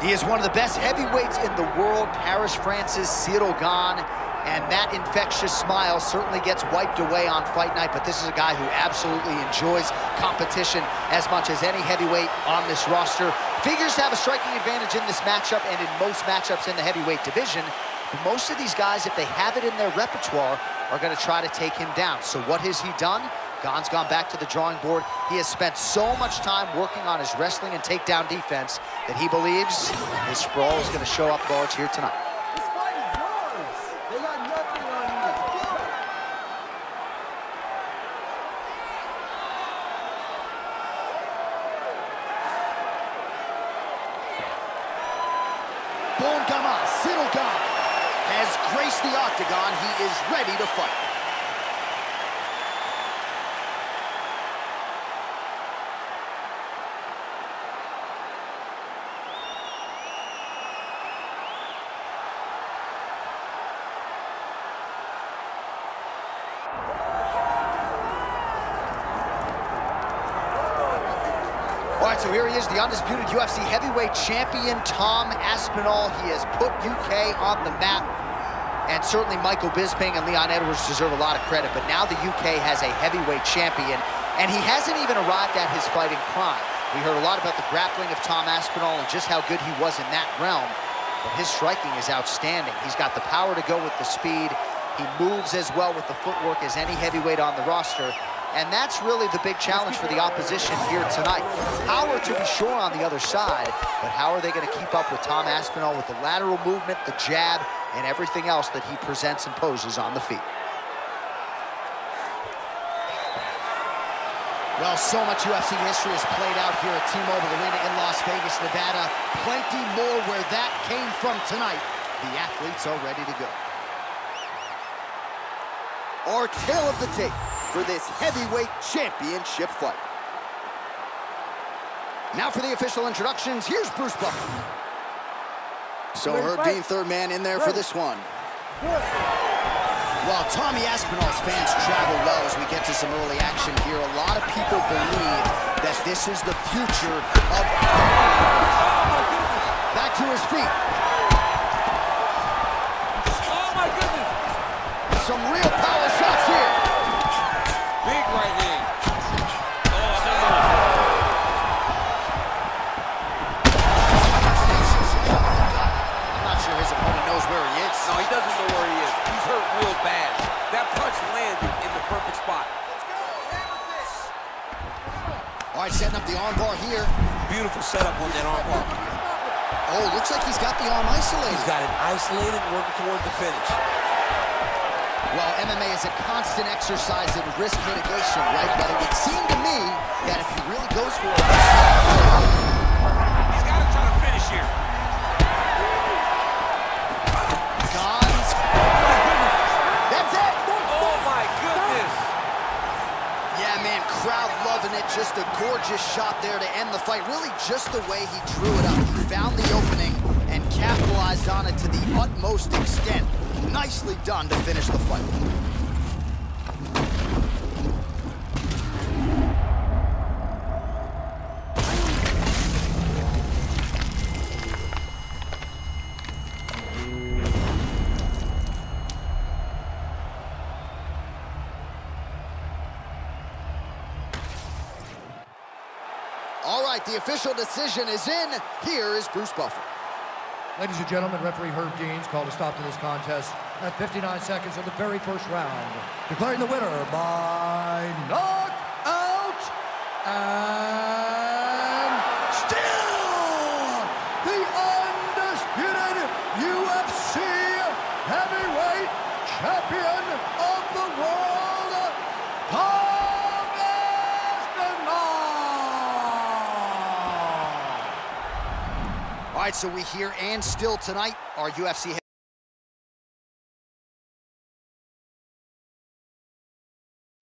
He is one of the best heavyweights in the world, Paris France's Ciryl Gane, and that infectious smile certainly gets wiped away on fight night, but this is a guy who absolutely enjoys competition as much as any heavyweight on this roster. Figures to have a striking advantage in this matchup and in most matchups in the heavyweight division, but most of these guys, if they have it in their repertoire, are gonna try to take him down. So what has he done? Gane's gone back to the drawing board. He has spent so much time working on his wrestling and takedown defense that he believes his sprawl is going to show up large here tonight. Bon Ciryl has graced the octagon. He is ready to fight. Right, so here he is, the undisputed UFC heavyweight champion, Tom Aspinall. He has put UK on the map. And certainly Michael Bisping and Leon Edwards deserve a lot of credit, but now the UK has a heavyweight champion, and he hasn't even arrived at his fighting prime. We heard a lot about the grappling of Tom Aspinall and just how good he was in that realm, but his striking is outstanding. He's got the power to go with the speed. He moves as well with the footwork as any heavyweight on the roster. And that's really the big challenge for the opposition here tonight. Power to be sure on the other side, but how are they going to keep up with Tom Aspinall with the lateral movement, the jab, and everything else that he presents and poses on the feet? Well, so much UFC history has played out here at T-Mobile Arena in Las Vegas, Nevada. Plenty more where that came from tonight. The athletes are ready to go. Our tale of the tape for this heavyweight championship fight. Now for the official introductions, here's Bruce Buffer. So Herb Dean, third man in there for this one. While Tommy Aspinall's fans travel well as we get to some early action here, a lot of people believe that this is the future of... Back to his feet. Oh my goodness! Some real power All right, setting up the armbar here. Beautiful setup on that arm bar. Oh, looks like he's got the arm isolated. He's got it isolated, working toward the finish. Well, MMA is a constant exercise in risk mitigation, right? But it would seem to me that if he really goes for it, Yeah, man, crowd loving it. Just a gorgeous shot there to end the fight. Really just the way he drew it up. He found the opening and capitalized on it to the utmost extent. Nicely done to finish the fight. The official decision is in. Here is Bruce Buffer. Ladies and gentlemen, referee Herb Dean's called a stop to this contest at 59 seconds of the very first round, declaring the winner by knockout and still the undisputed UFC heavyweight champion of the world, Tom Aspinall. All right, so we hear and still tonight, our UFC